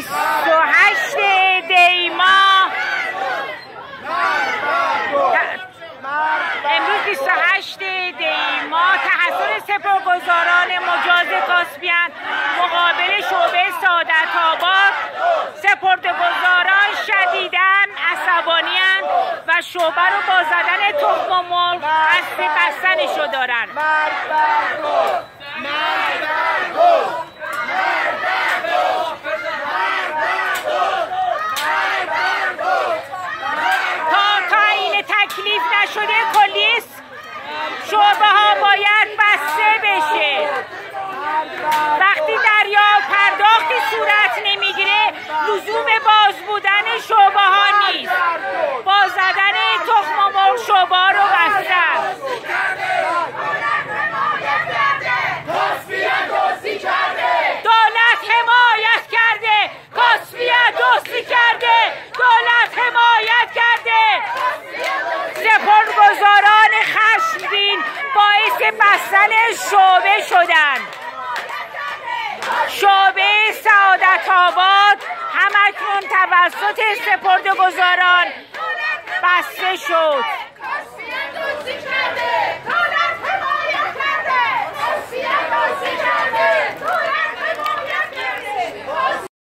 28 دی ماه امروز 28 دی ماه تحصیل سپرگزاران مجاز کاسپیان مقابل شعبه سعادت آباد. سپردگزاران شدیدن عصبانیان و شعبه رو با زدن تخم و مرغ قصد بستنشو دارن. لزوم باز بودن شعبه ها نیست. با زدن تخم مرغ شعبه ها رو بستن. دولت حمایت کرده. کاسبیت دوستی کرده. دولت حمایت کرده. سپرگزاران خشمگین باعث بستن شعبه شدند شعبه سعادت آباد توسط سپردگزاران بسته شد.